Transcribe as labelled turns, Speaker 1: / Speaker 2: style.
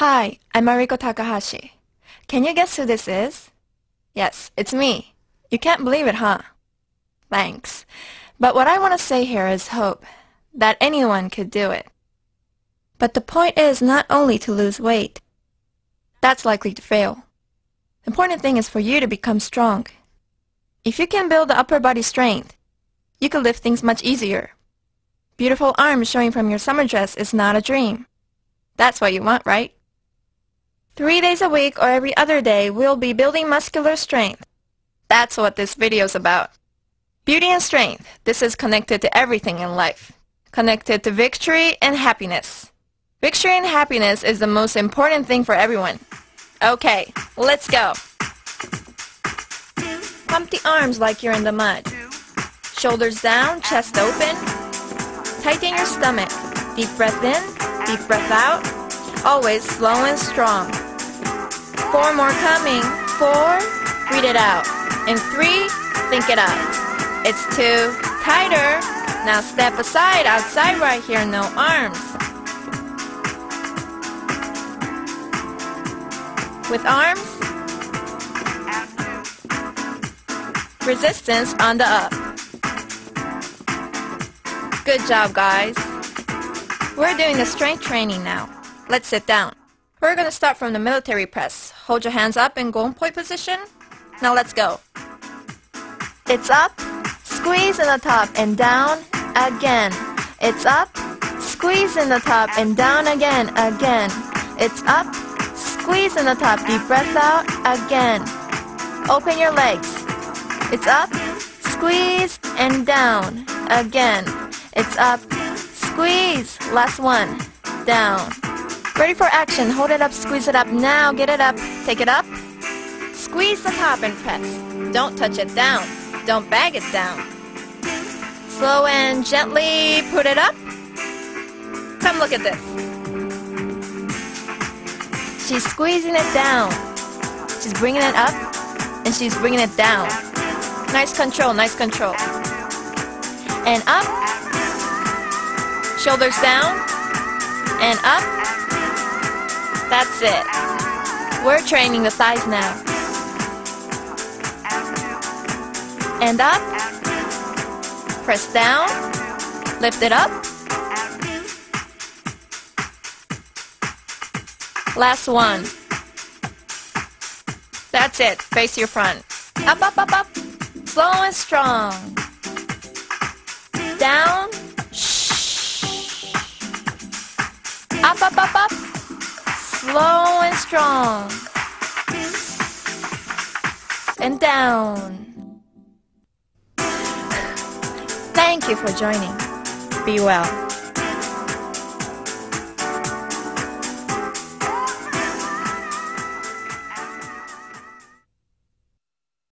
Speaker 1: Hi, I'm Mariko Takahashi. Can you guess who this is? Yes, it's me. You can't believe it, huh? Thanks. But what I want to say here is hope that anyone could do it. But the point is not only to lose weight. That's likely to fail. The important thing is for you to become strong. If you can build the upper body strength, you can lift things much easier. Beautiful arms showing from your summer dress is not a dream. That's what you want, right? Three days a week or every other day, we'll be building muscular strength. That's what this video is about. Beauty and strength. This is connected to everything in life. Connected to victory and happiness. Victory and happiness is the most important thing for everyone. Okay, let's go. Pump the arms like you're in the mud. Shoulders down, chest open. Tighten your stomach. Deep breath in, deep breath out. Always slow and strong. Four more coming. Four, breathe it out. And three, think it up. It's two, tighter. Now step aside, outside right here, no arms. With arms, resistance on the up. Good job, guys. We're doing the strength training now. Let's sit down. We're gonna start from the military press. Hold your hands up in gonpoi position. Now let's go. It's up, squeeze in the top and down, again. It's up, squeeze in the top and down again, again. It's up, squeeze in the top, deep breath out, again. Open your legs. It's up, squeeze and down, again. It's up, squeeze, last one, down. Ready for action. Hold it up, squeeze it up. Now get it up. Take it up. Squeeze the top and press. Don't touch it down. Don't bag it down. Slow and gently put it up. Come look at this. She's squeezing it down. She's bringing it up and she's bringing it down. Nice control, nice control. And up. Shoulders down. And up. That's it. We're training the thighs now. And up. Press down. Lift it up. Last one. That's it. Face your front. Up, up, up, up. Slow and strong. Down. Shh. Up, up, up, up slow and strong. And down. Thank you for joining. Be well.